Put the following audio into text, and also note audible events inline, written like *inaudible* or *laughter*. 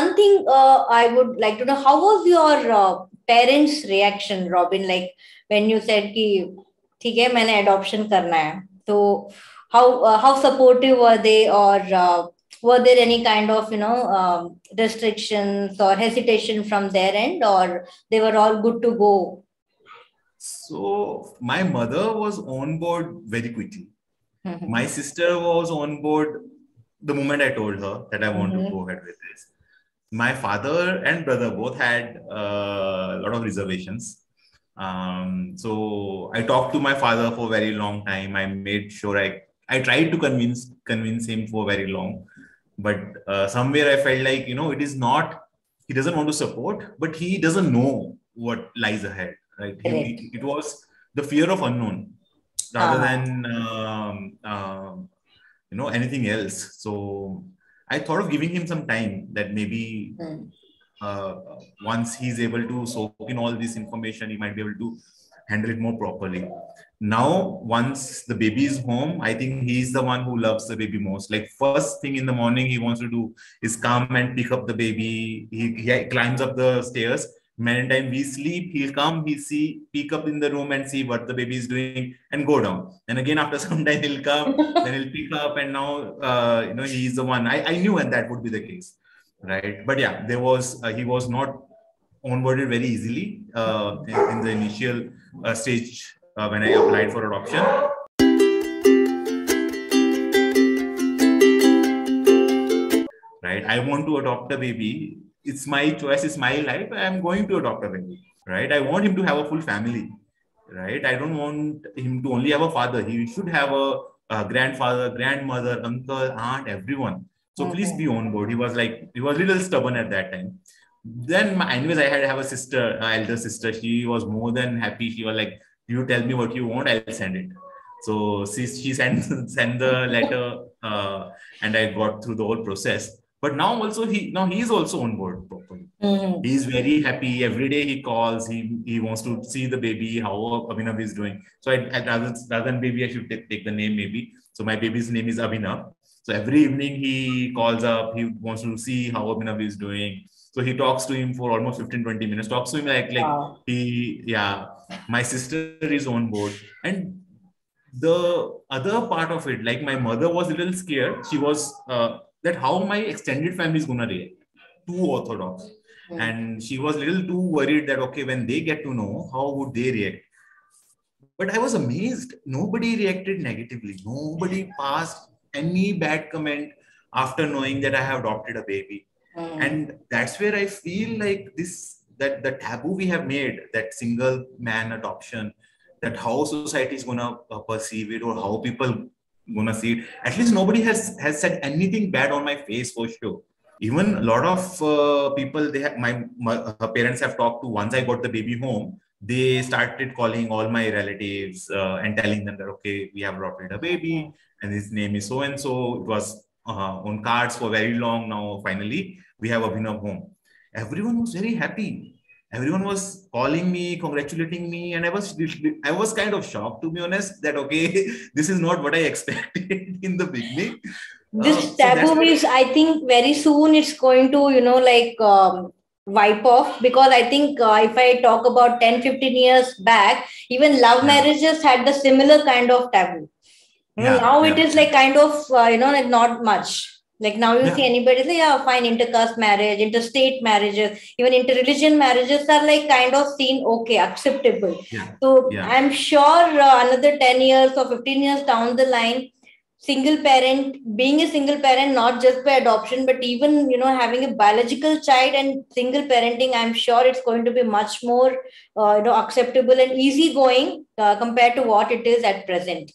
thing uh, I would like to know how was your uh, parents' reaction, Robin? Like when you said कि ठीक है मैंने adoption करना है so how uh, how supportive were they or uh, were there any kind of you know um, restrictions or hesitation from their end or they were all good to go so my mother was on board very quickly mm-hmm. my sister was on board the moment i told her that i want mm-hmm. to go ahead with this my father and brother both had uh, a lot of reservations. Um, so i talked to my father for a very long time. I made sure i i tried to convince convince him for very long. But uh, somewhere i felt like you know it is not he doesn't want to support but he doesn't know what lies ahead right? He, it was the fear of unknown rather uh-huh. than um, uh, you know anything else. So i thought of giving him some time that maybe mm. uh, once he's able to soak in all this information he might be able to handle it more properly. Now once the baby is home i think he's the one who loves the baby most. Like first thing in the morning he wants to do is come and pick up the baby. He, he climbs up the stairs many times we sleep he'll come he see peek up in the room and see what the baby is doing and go down and again after some *laughs* time he'll come then he'll pick up and now uh, you know he's the one I, I knew and that would be the case right but yeah there was uh, he was not onboarded very easily uh, in, in the initial uh, stage uh, when I applied for adoption. Right, I want to adopt a baby. It's my choice. It's my life. I'm going to adopt a baby. Right, I want him to have a full family. Right, I don't want him to only have a father. He should have a, a grandfather, grandmother, uncle, aunt, everyone. So mm-hmm. please be on board. He was like, he was a little stubborn at that time then my, anyways i had to have a sister uh, elder sister she was more than happy she was like you tell me what you want i'll send it so she, she sent *laughs* sent the letter uh, and i got through the whole process but now also he now he's also on board properly mm-hmm. he's very happy every day he calls he he wants to see the baby how abhinav is doing so I, I rather, rather than baby i should take, take the name maybe so my baby's name is abhinav so every evening he calls up he wants to see how abhinav is doing so he talks to him for almost 15, 20 minutes, talks to him like, like wow. he, yeah, my sister is on board. And the other part of it, like my mother was a little scared. She was uh, that how my extended family is gonna react. Too orthodox. Mm-hmm. And she was a little too worried that okay, when they get to know, how would they react? But I was amazed. Nobody reacted negatively. Nobody passed any bad comment after knowing that I have adopted a baby. Mm. And that's where I feel like this that the taboo we have made, that single man adoption, that how society is gonna uh, perceive it or how people gonna see it. At least nobody has has said anything bad on my face for sure. Even a lot of uh, people, they have my, my parents have talked to. Once I got the baby home, they started calling all my relatives uh, and telling them that okay, we have adopted a baby, and his name is so and so. It was uh, on cards for very long now. Finally, we have Abhinav home. Everyone was very happy. Everyone was calling me, congratulating me, and I was I was kind of shocked to be honest that okay, *laughs* this is not what I *laughs* expected in the beginning. This uh, taboo so is, I think, very soon it's going to you know like um, wipe off because I think uh, if I talk about 10, 15 years back, even love marriages had the similar kind of taboo yeah, now yeah. it is like kind of uh, you know like not much like now you yeah. see anybody say yeah fine intercaste marriage interstate marriages even interreligion marriages are like kind of seen okay acceptable. So i'm sure uh, another 10 years or 15 years down the line single parent being a single parent not just by adoption but even you know having a biological child and single parenting i'm sure it's going to be much more uh, you know acceptable and easy going uh, compared to what it is at present